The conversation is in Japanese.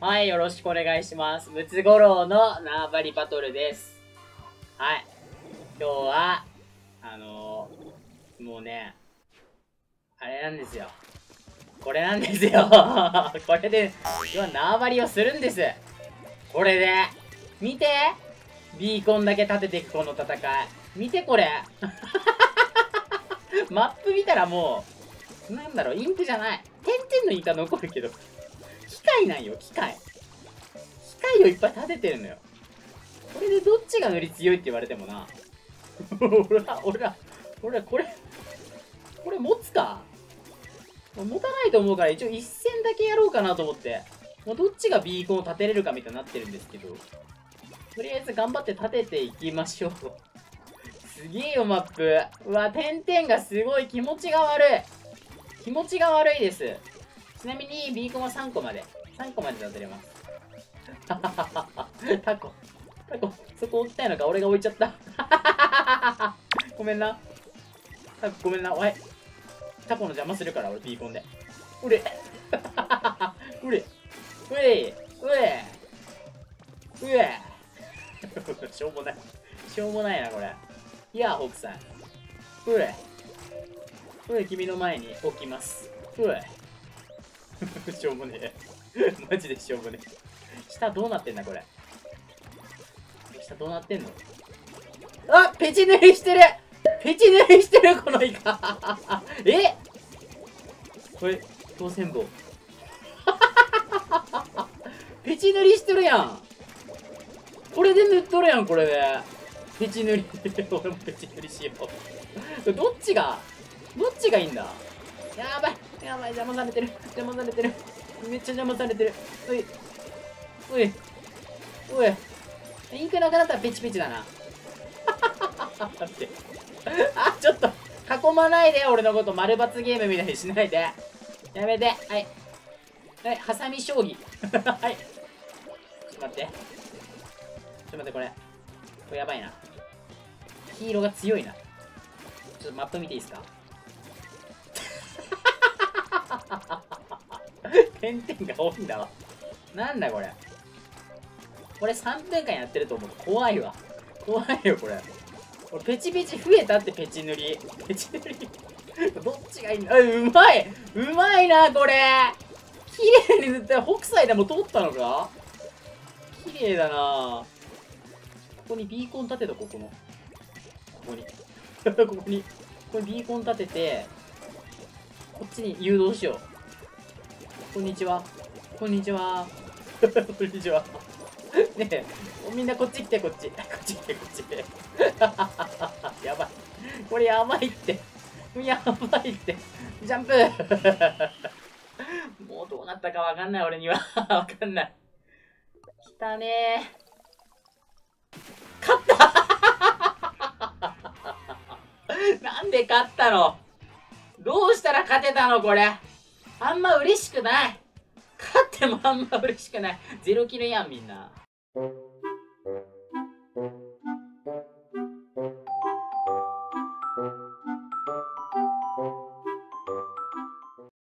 はい、よろしくお願いします。ムツゴロウの縄張りバトルです。はい。今日は、あのー、もうね、あれなんですよ。これなんですよ。これで、今日は縄張りをするんです。これで、見てビーコンだけ立てていくこの戦い。見てこれ。マップ見たらもう、なんだろう、インクじゃない。点々のインクは残るけど、機械なんよ、機械。機械をいっぱい立ててるのよ。これでどっちが塗り強いって言われてもな。俺ら、俺ら、俺ら、これ、これ持つか？持たないと思うから一応一戦だけやろうかなと思って。もうどっちがビーコンを立てれるかみたいになってるんですけど。とりあえず頑張って立てていきましょう。すげえよ、マップ。うわ、点々がすごい気持ちが悪い。気持ちが悪いです。ちなみに、ビーコンは3個まで。3個まで立てれます。タコ。タコ、そこ置きたいのか俺が置いちゃった。ごめんな。タコ、ごめんな。おい。タコの邪魔するから、俺、ビーコンで。うれ。うれ。うえ。うえ。うえ。しょうもない。しょうもないな、これ。いや、ホークさん。うえ。うえ、君の前に置きます。うえ。しょうもねえ。マジでしょうもねえ。下どうなってんだ、これ。下どうなってんの？あペチ塗りしてるペチ塗りしてる、このイカ。え？これ、当選棒。ペチ塗りしてるやん。これで塗っとるやん、これで。ペチ塗り。俺もペチ塗りしよう。どっちが、どっちがいいんだ？やばい。やばい、邪魔されてる。邪魔されてる。めっちゃ邪魔されてる。うい。うい。うい。インクなくなったらペチペチだな。待って。あ、ちょっと、囲まないで、俺のこと丸抜ゲームみたいにしないで。やめて。はい。はい、ハサミ将棋。はい。ちょっと待って。ちょっと待って、これ。これやばいな。黄色が強いな。ちょっとマップ見ていいですか？点々が多いんだわ。なんだこれ。これ3分間やってると思う。怖いわ。怖いよ、これ。これペチペチ増えたってペチ塗り。ペチ塗り。どっちがいいんだあ、うまいうまいな、これ綺麗に塗って、北斎でも通ったのか？綺麗だなここにビーコン立てとこ、この。ここに。ここに。ここにビーコン立てて、こっちに誘導しよう。こんにちは。こんにちは。こんにちは。ねえ、みんなこっち来て、こっち。こっち来て、こっち。やばい。これやばいって。やばいって。ジャンプ もうどうなったかわかんない、俺には。わかんない。来たね勝ったなんで勝ったの？どうしたら勝てたのこれ？あんま嬉しくない。勝ってもあんま嬉しくない。ゼロキルやん、みんな。